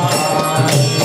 Hare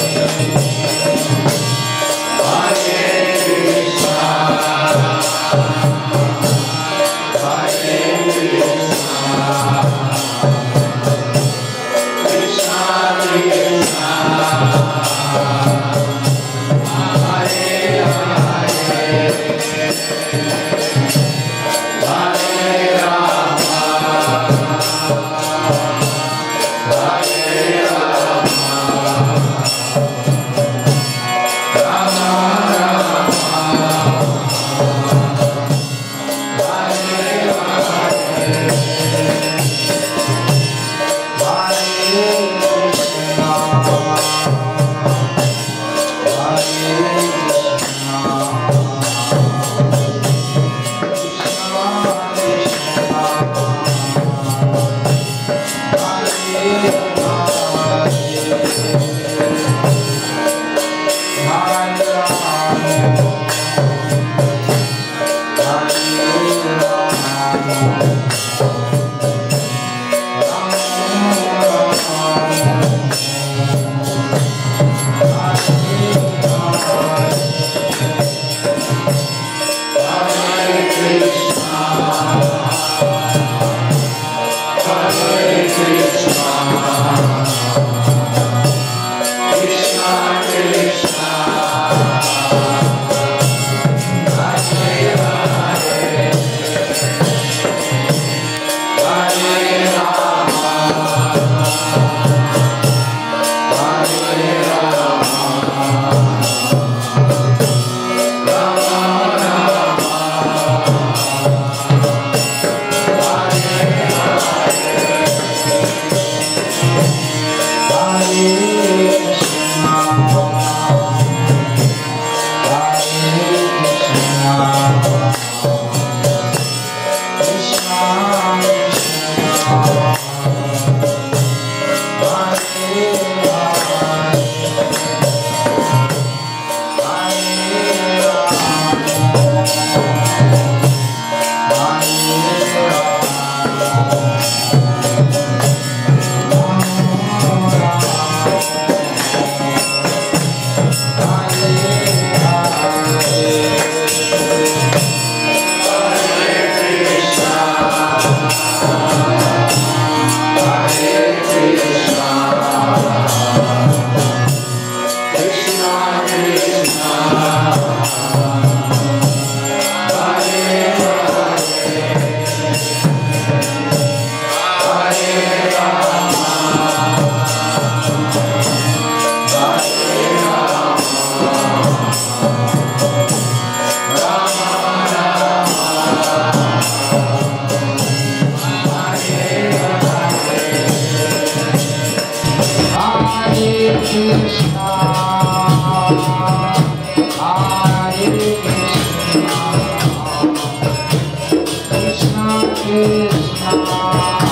Thank Hare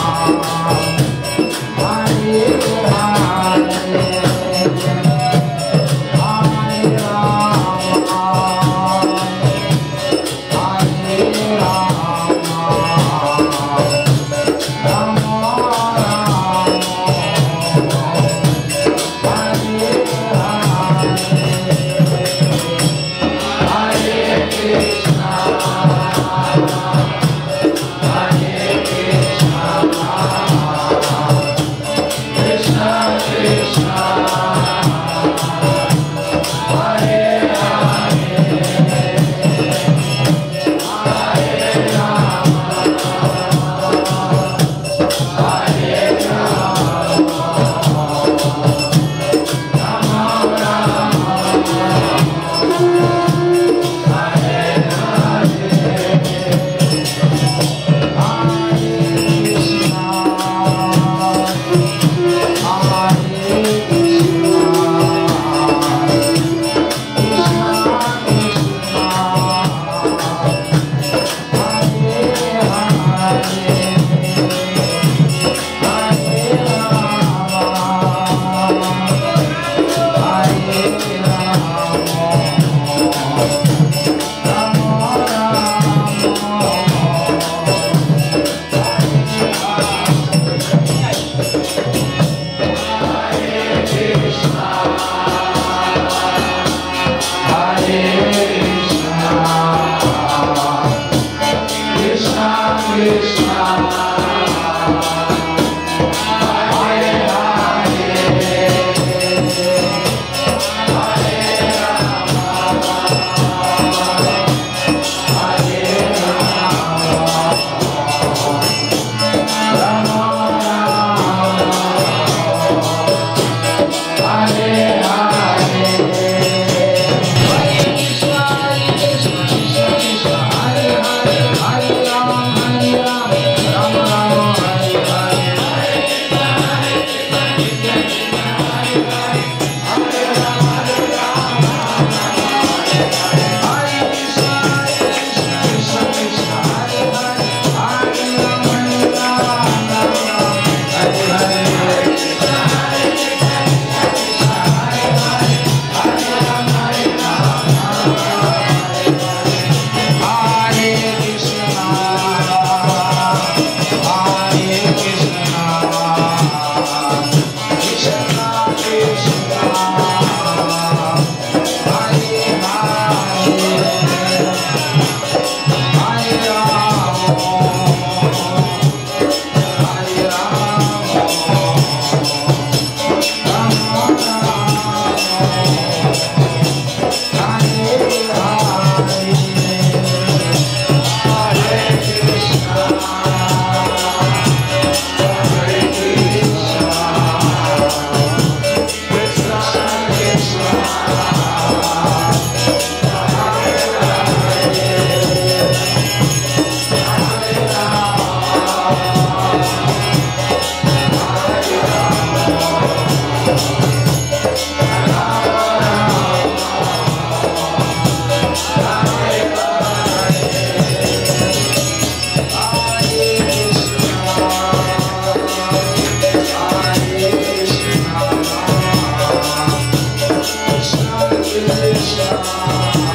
Krishna